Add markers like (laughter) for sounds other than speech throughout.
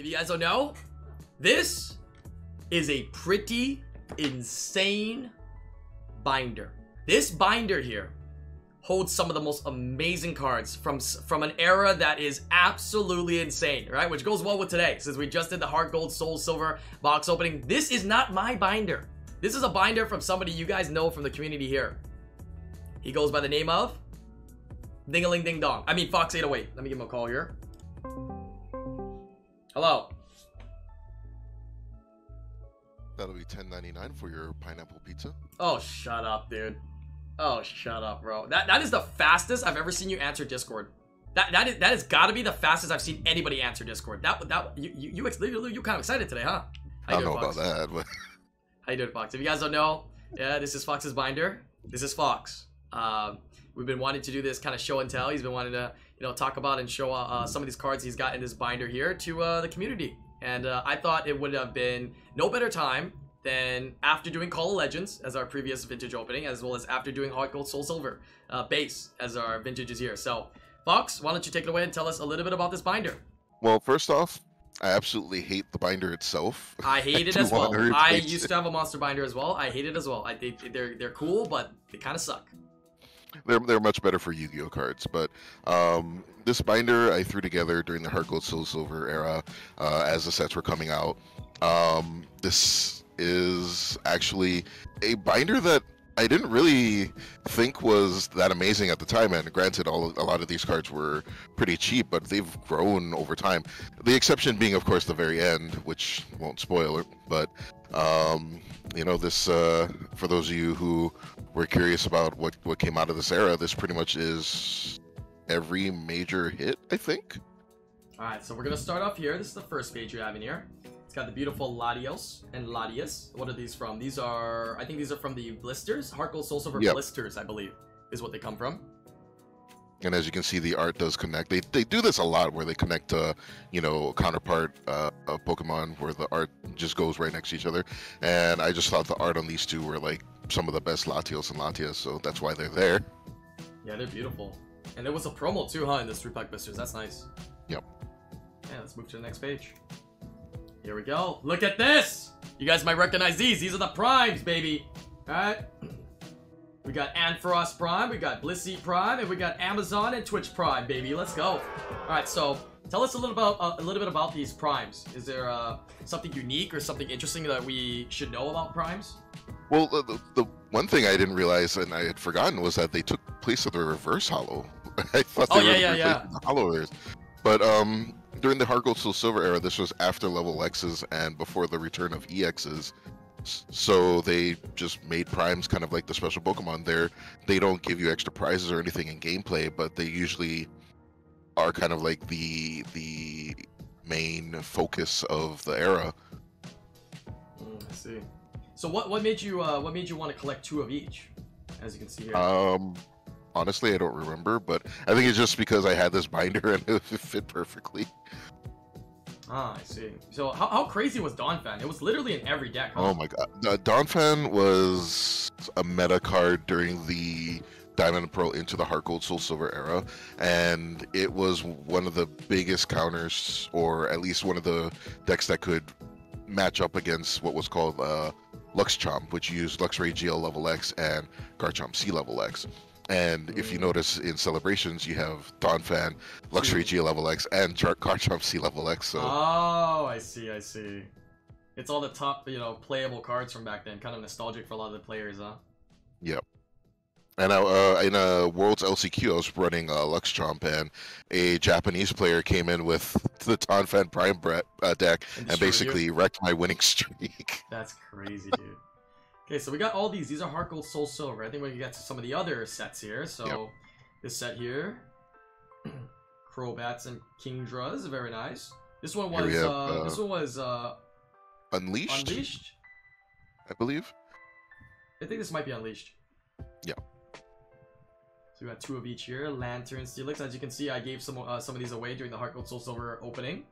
If you guys don't know, this is a pretty insane binder. This binder here holds some of the most amazing cards from from an era that is absolutely insane, right? Which goes well with today, since we just did the Heart Gold Soul Silver box opening. This is not my binder. This is a binder from somebody you guys know from the community here. He goes by the name of Dingaling Ding Dong. I mean Fox 808. Let me give him a call here. Hello. That'll be ten ninety nine for your pineapple pizza. Oh, shut up, dude. Oh, shut up, bro. That that is the fastest I've ever seen you answer Discord. That that is that has got to be the fastest I've seen anybody answer Discord. That that you you you, you, you kind of excited today, huh? I don't know Fox? about that, but how you doing, Fox? If you guys don't know, yeah, this is Fox's binder. This is Fox. Um, we've been wanting to do this kind of show and tell. He's been wanting to you know talk about and show uh, uh, some of these cards he's got in this binder here to uh, the community. And uh, I thought it would have been no better time than after doing Call of Legends as our previous vintage opening, as well as after doing Heart Gold Soul Silver uh, base as our vintage vintages here. So, Fox, why don't you take it away and tell us a little bit about this binder? Well, first off, I absolutely hate the binder itself. I (laughs) hate it as well. I used to have a monster binder as well. I hate it as well. I think they're they're cool, but they kind of suck. They're they're much better for Yu-Gi-Oh cards, but um, this binder I threw together during the Heart Gold Soul Silver era uh, as the sets were coming out. Um, this is actually a binder that I didn't really think was that amazing at the time. And granted, all a lot of these cards were pretty cheap, but they've grown over time. The exception being, of course, the very end, which won't spoil it. But um, you know, this uh, for those of you who were curious about what what came out of this era, this pretty much is every major hit, I think. All right, so we're gonna start off here. This is the first page you here. It's got the beautiful Latios and Latias. What are these from? These are, I think these are from the blisters. Gold Soul Silver yep. blisters, I believe, is what they come from. And as you can see, the art does connect. They, they do this a lot where they connect to, you know, counterpart uh, of Pokemon where the art just goes right next to each other. And I just thought the art on these two were like some of the best Latios and Latias, so that's why they're there. Yeah, they're beautiful. And there was a promo too, huh, in this three pack blisters. That's nice. Yep. Yeah, let's move to the next page. Here we go. Look at this! You guys might recognize these. These are the primes, baby. Alright? (clears throat) We got Ampharos Prime, we got Blissey Prime, and we got Amazon and Twitch Prime, baby. Let's go. Alright, so tell us a little about uh, a little bit about these primes. Is there uh, something unique or something interesting that we should know about primes? Well, the, the one thing I didn't realize and I had forgotten was that they took place of the reverse hollow. (laughs) I thought oh, they oh, were yeah, yeah, yeah. hollow But um, during the Heart Gold Soul Silver era, this was after level X's and before the return of EXs. So they just made primes kind of like the special Pokemon. There, they don't give you extra prizes or anything in gameplay, but they usually are kind of like the the main focus of the era. Mm, I see. So what what made you uh, what made you want to collect two of each? As you can see here. Um, honestly, I don't remember, but I think it's just because I had this binder (laughs) and it fit perfectly. Ah, I see. So how, how crazy was Donphan? It was literally in every deck. Huh? Oh my god. Uh, Donphan was a meta card during the Diamond and Pearl into the Heart Gold Soul Silver era, and it was one of the biggest counters, or at least one of the decks that could match up against what was called uh, Lux Chomp, which used Luxray GL level X and Garchomp C level X. And if you notice in celebrations, you have Donphan, Luxray G level X, and Garchomp C level X. So. Oh, I see, I see. It's all the top, you know, playable cards from back then. Kind of nostalgic for a lot of the players, huh? Yep. And uh, in a Worlds LCQ, I was running uh, Lux Chomp, and a Japanese player came in with (laughs) the Donphan Prime uh, deck and, and basically you? wrecked my winning (laughs) streak. That's crazy, dude. Okay, so we got all these. These are Heart Gold Soul Silver. I think we can get to some of the other sets here. So yep. this set here, (clears throat) Crobats and Kingdras, very nice. This one was have, uh, uh, this one was uh, Unleashed. Unleashed, I believe. I think this might be Unleashed. Yeah. So we got two of each here. Lanturn, Steelix. As you can see, I gave some uh, some of these away during the Heart Gold Soul Silver opening.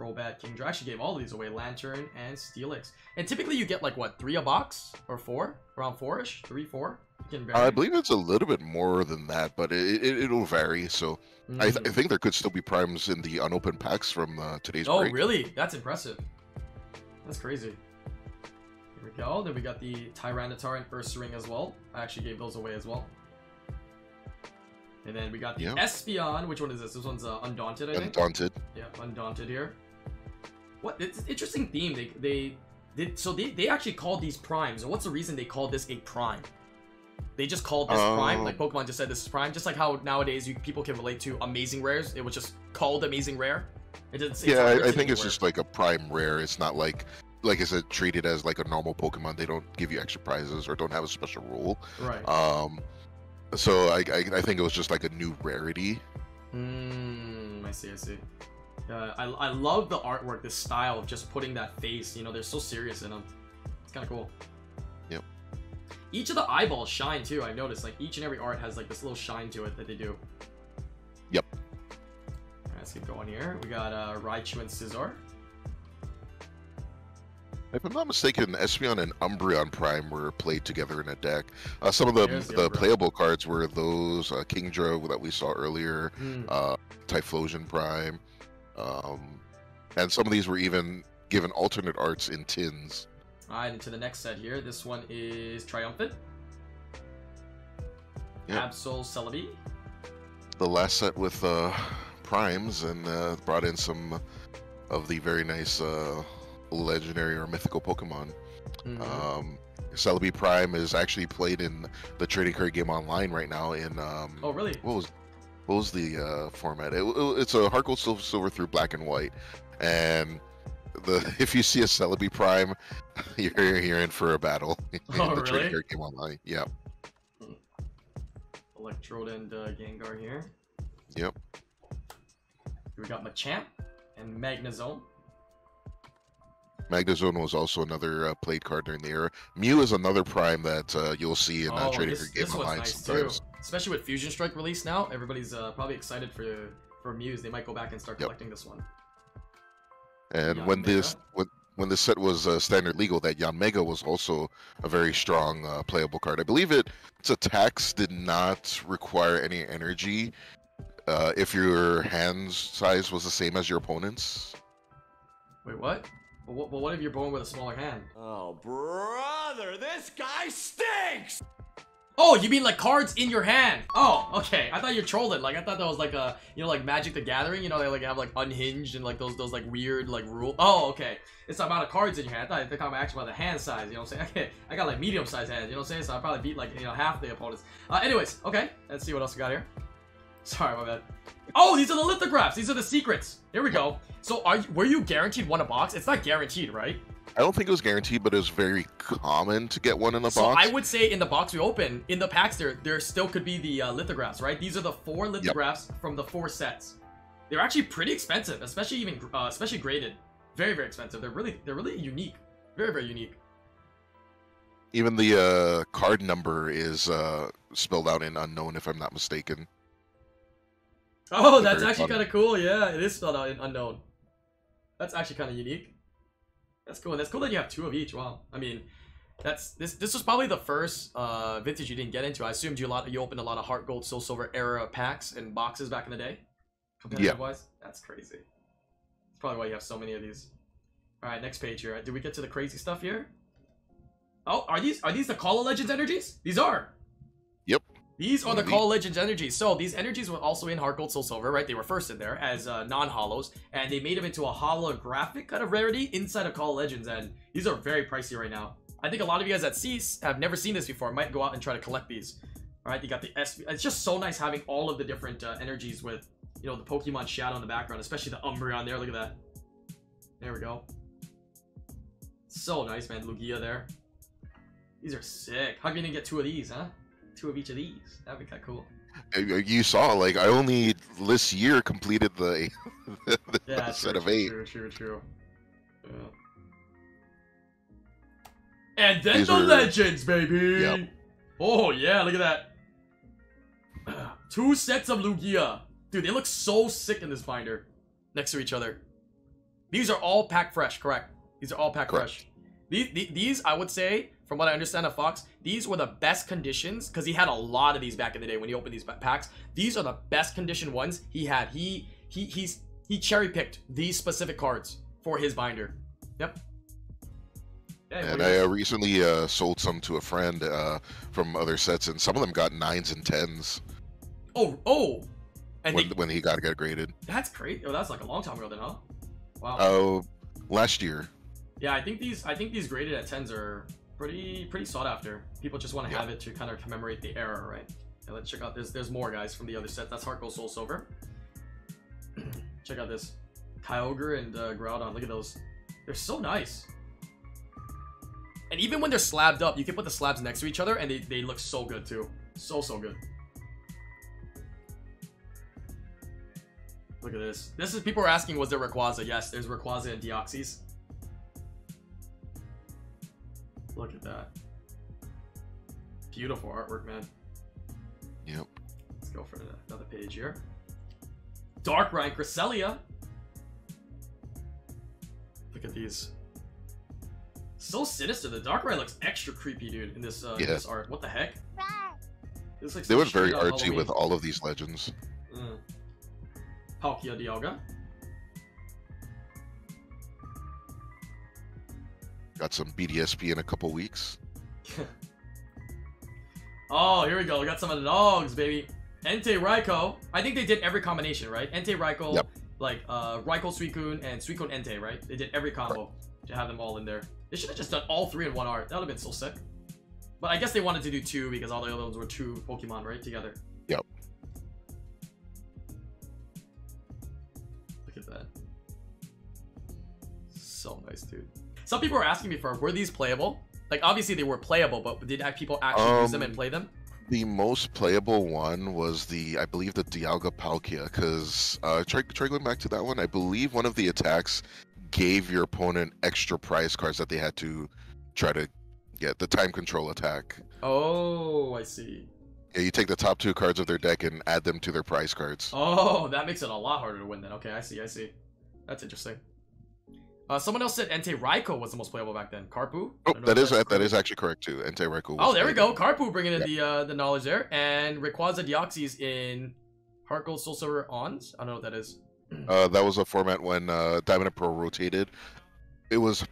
Crobat, Kingdra. I actually gave all of these away. Lanturn and Steelix. And typically you get like what, three a box? Or four? Around four-ish? Three, four? You can vary. I believe it's a little bit more than that, but it, it it'll vary. So I, th- I Mm. think there could still be primes in the unopened packs from uh, today's Oh, break. really? That's impressive. That's crazy. Here we go. Then we got the Tyranitar and Ursaring as well. I actually gave those away as well. And then we got the Yeah. Espeon. Which one is this? This one's uh, Undaunted, I think. Undaunted. Yeah, Undaunted here. What? It's an interesting theme. They they did so they they actually called these primes. And what's the reason they called this a prime? They just called this prime, Um, like Pokemon just said this is prime. Just like how nowadays you people can relate to amazing rares. It was just called amazing rare. It didn't. it's Yeah, I, I think it's just like a prime rare. It's not like, like I said, treated as like a normal Pokemon. They don't give you extra prizes or don't have a special rule. right. Um, so I, I, I think it was just like a new rarity. Hmm. I see. I see. Uh, I I love the artwork, the style of just putting that face. You know, they're so serious in them. It's kind of cool. Yep. Each of the eyeballs shine too. I've noticed like each and every art has like this little shine to it that they do. Yep. Let's keep going here. We got uh, Raichu and Scizor. If I'm not mistaken, Espeon and Umbreon Prime were played together in a deck. Uh, some of the There's the the playable cards were those uh, Kingdra that we saw earlier, Hmm. uh, Typhlosion Prime, um, and some of these were even given alternate arts in tins. Alright, into the next set here. This one is Triumphant. Yep. Absol Celebi. The last set with uh, primes and uh, brought in some of the very nice uh, legendary or mythical Pokemon. Mhm. Um, Celebi Prime is actually played in the trading card game online right now. In um, oh, really? what was what was the uh, format? It, it- it's a Heart Gold Silver, Silver through Black and White, and the (laughs) if you see a Celebi Prime, (laughs) you're you're in for a battle (laughs) Oh, the really? card game online. Yeah, Electrode and uh, Gengar here. Yep. We got Machamp and Magnezone. Magnezone was also another uh, played card during the era. Mew is another Prime that uh, you'll see in uh, oh, trading this, card game online nice sometimes. too. Especially with Fusion Strike release now, everybody's uh, probably excited for for Mews. They might go back and start Yep. collecting this one. And Yanmega. when this when, when this set was uh, standard legal, that Yanmega was also a very strong uh, playable card. I believe it its attacks did not require any energy uh, if your hand size was the same as your opponent's. Wait, what? Well, what, well, what if you're born with a smaller hand? Oh, brother, this guy stinks! Oh, you mean like cards in your hand? Oh, okay. I thought you're trolling. Like I thought that was like a, you know, like Magic the Gathering. You know, they like have like unhinged and like those those like weird like rule. Oh, okay. It's the amount of cards in your hand. I thought they're talking actually about the hand size. You know what I'm saying? (laughs) Okay, I got like medium sized hands. You know what I'm saying? So I probably beat like you know half the opponents. Uh, anyways, okay. Let's see what else we got here. (laughs) Sorry, my bad. Oh, these are the lithographs. These are the secrets. Here we go. So, are you, were you guaranteed one a box? It's not guaranteed, right? I don't think it was guaranteed, but it was very common to get one in a So box. I would say in the box we open, in the packs there, there still could be the uh, lithographs, right? These are the four lithographs from the four sets. They're actually pretty expensive, especially even uh, especially graded. Very very expensive. They're really they're really unique. Very very unique. Even the uh, card number is uh, spelled out in Unown, if I'm not mistaken. Oh, They're that's actually kind of cool. Yeah, it is spelled out in Unown. That's actually kind of unique. That's cool. That's cool that you have two of each. Wow. I mean, that's this. This was probably the first uh, vintage you didn't get into. I assumed you a lot. You opened a lot of Heart Gold, Soul Silver era packs and boxes back in the day. Competitive wise, that's crazy. That's probably why you have so many of these. All right, next page here. Did we get to the crazy stuff here? Oh, are these are these the Call of Legends energies? These are. These are the. Call of Legends energies. So these energies were also in Heart Gold Soul Silver, right? They were first in there as uh, non-hollows, and they made them into a holographic kind of rarity inside of Call of Legends, and these are very pricey right now. I think a lot of you guys at Cease have never seen this before, might go out and try to collect these. All right, you got the S. It's just so nice having all of the different uh, energies with, you know, the Pokemon shadow in the background, especially the Umbreon there. Look at that. There we go. So nice, man. Lugia there. These are sick. How can you get two of these, huh? Two of each of these. That'd be kind of cool. You saw, like, I only this year completed the, (laughs) the Yeah, set true, of eight. True, true, true. Yeah. And then These the are- legends, baby. Yep. Oh yeah, look at that. (clears throat) Two sets of Lugia. Dude, they look so sick in this binder. Next to each other. These are all pack fresh, correct? These are all pack Correct. fresh. These, these, I would say, from what I understand of Fox, these were the best conditions because he had a lot of these back in the day when he opened these packs. These are the best condition ones he had. He he he's he cherry picked these specific cards for his binder. Yep. And I uh, recently uh, sold some to a friend uh, from other sets, and some of them got nines and tens oh oh, and when, they, when he got get graded. that's great. Oh, that's like a long time ago then, huh? Wow. Oh, last year. Yeah, I think these I think these graded at tens are pretty pretty sought after. People just want to Yeah. have it to kind of commemorate the era, right? And let's check out there's there's more guys from the other set. That's Heart Gold Soul Silver. (clears throat) check out this. Kyogre and uh, Groudon. Look at those. They're so nice. And even when they're slabbed up, you can put the slabs next to each other and they, they look so good too. So so good. Look at this. This is people are asking was there Rayquaza? Yes, there's Rayquaza and Deoxys. Look at that. Beautiful artwork, man. Yep. Let's go for another page here. Darkrai Cresselia. Look at these. So sinister. The Darkrai looks extra creepy, dude, in this uh, Yeah. this art. What the heck? This looks They went very artsy with all of these legends. Mm. Palkia Dialga. Got some BDSP in a couple weeks. (laughs) Oh, here we go. We got some of the dogs, baby. Entei Raikou. I think they did every combination, right? Entei Raikou, Yep. like uh, Raikou Suicune and Suicune Entei, right? They did every combo to have them all in there. They should have just done all three in one art. That would have been so sick. But I guess they wanted to do two because all the other ones were two Pokemon, right? Together. Yep. Look at that. So nice, dude. Some people were asking me for were these playable? Like obviously they were playable, but did people actually use them and Um, play them? The most playable one was the, I believe, the Dialga Palkia, because uh, try, try going back to that one. I believe one of the attacks gave your opponent extra prize cards that they had to try to get. The time control attack. Oh, I see. Yeah, you take the top two cards of their deck and add them to their prize cards. Oh, that makes it a lot harder to win then. Okay, I see, I see. That's interesting. Uh, someone else said Entei Raikou was the most playable back then. Karpu? Oh, that is that correct. is actually correct too. Entei Raikou. Oh, there we go. Karpu bringing in the uh, the knowledge there, and Rayquaza Deoxys in Gold Soul Silver Ons. I don't know what that is. Uh, that was a format when uh, Diamond and Pearl rotated. It was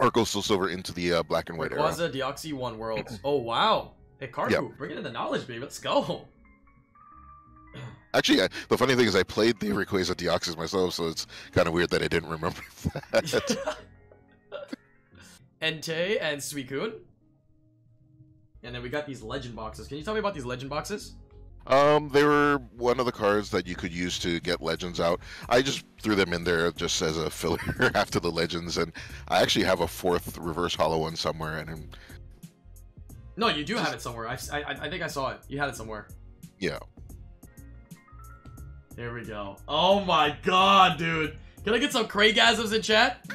Arco Still Silver into the uh, black and white era. Rayquaza Deoxys won Worlds. Oh wow. Hey Karpu, Yep. bringing in the knowledge, baby. Let's go. Actually, I, the funny thing is, I played the Rayquaza Deoxys myself, so it's kind of weird that I didn't remember (laughs) that. (laughs) Entei and Suicune. And then we got these legend boxes. Can you tell me about these legend boxes? um, they were one of the cards that you could use to get legends out. I just threw them in there just as a (laughs) filler after the legends, and I actually have a fourth reverse hollow one somewhere, and I'm- No, you do have it somewhere. I, I, I think I saw it. You had it somewhere. yeah. There we go. Oh my god, dude. Can I get some Craigasms in chat?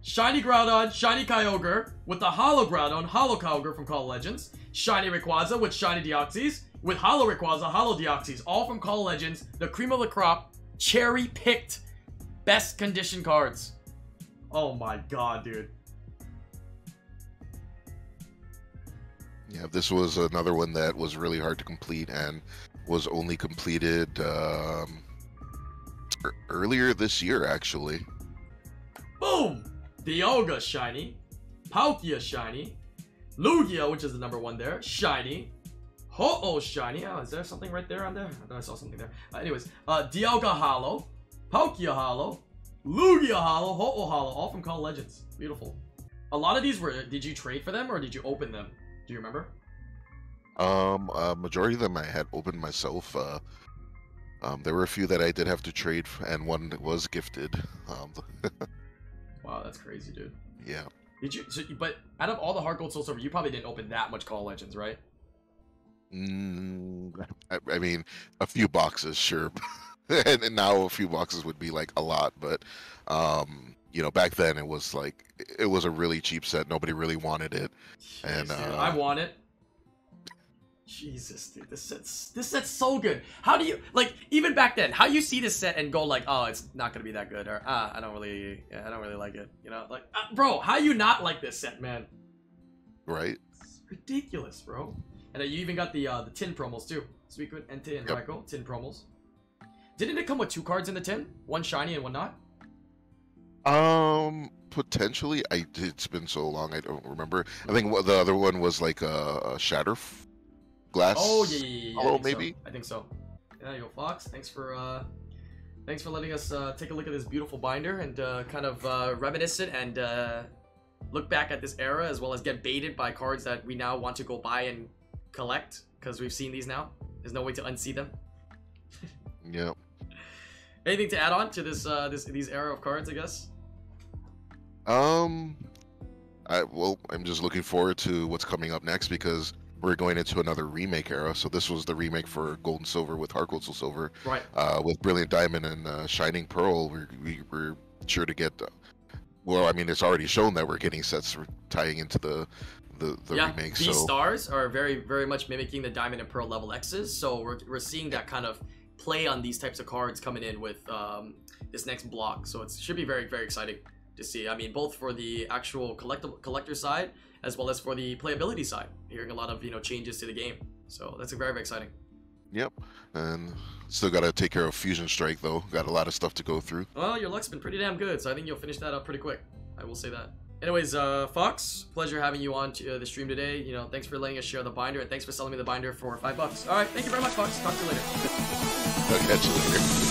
Shiny Groudon, Shiny Kyogre, with the Hollow Groudon, Hollow Kyogre from Call of Legends. Shiny Rayquaza with Shiny Deoxys, with Hollow Rayquaza, Hollow Deoxys, all from Call of Legends. The cream of the crop, cherry picked, best condition cards. Oh my god, dude. Yeah, this was another one that was really hard to complete and was only completed um, earlier this year, actually. Boom! Dialga shiny. Palkia shiny. Lugia, which is the number one there, shiny. Ho-Oh shiny. Oh, is there something right there on there? I thought I saw something there. Uh, anyways, uh, Dialga hollow. Palkia hollow. Lugia hollow. Ho-Oh hollow. All from Call Legends. Beautiful. A lot of these were, did you trade for them or did you open them? Do you remember? Um, a majority of them I had opened myself. Uh, um, there were a few that I did have to trade, and one was gifted. Um, (laughs) Wow, that's crazy, dude. yeah. Did you, so, but out of all the Heart Gold Soul Silver, you probably didn't open that much Call Legends, right? Mm, I, I mean, a few boxes, sure. (laughs) and, and now a few boxes would be like a lot, but um, you know, back then it was like it was a really cheap set. Nobody really wanted it. And, dude, uh, I want it. Jesus, dude, this set's this set's so good. How do you like even back then? How you see this set and go like, oh, it's not gonna be that good, or ah, I don't really, yeah, I don't really like it. You know, like, uh, bro, how you not like this set, man? Right? It's ridiculous, bro. And then you even got the uh, the tin promos too. Suicune and Tin Yep. Raikou, tin promos. Didn't it come with two cards in the tin? One shiny and one not? Um, potentially. I it's been so long, I don't remember. I think the other one was like a, a shatter glass. Oh yeah, yeah, yeah, yeah. I think so. maybe? I think so. Yeah, yo, Fox. Thanks for uh, thanks for letting us uh, take a look at this beautiful binder and uh, kind of uh, reminiscent and uh, look back at this era as well as get baited by cards that we now want to go buy and collect because we've seen these now. There's no way to unsee them. (laughs) Yeah. Anything to add on to this uh, this these era of cards? I guess. Um, I well, I'm just looking forward to what's coming up next because we're going into another remake era. So this was the remake for Gold and Silver with Heart Gold Soul Silver. Right. Uh, with Brilliant Diamond and uh, Shining Pearl, we're, we, we're sure to get. Uh, well, I mean, it's already shown that we're getting sets tying into the the, the yeah, remake. these so stars are very, very much mimicking the Diamond and Pearl level X's. So we're, we're seeing that kind of play on these types of cards coming in with um, this next block. So it should be very, very exciting to see. I mean, both for the actual collectible collector side as well as for the playability side. Hearing a lot of you know changes to the game. So that's very, very exciting. Yep, and still got to take care of Fusion Strike though. Got a lot of stuff to go through. Well, your luck's been pretty damn good, so I think you'll finish that up pretty quick. I will say that. Anyways, uh, Fox, pleasure having you on to, uh, the stream today. You know, thanks for letting us share the binder, and thanks for selling me the binder for five bucks. All right, thank you very much, Fox. Talk to you later. I'll catch you later.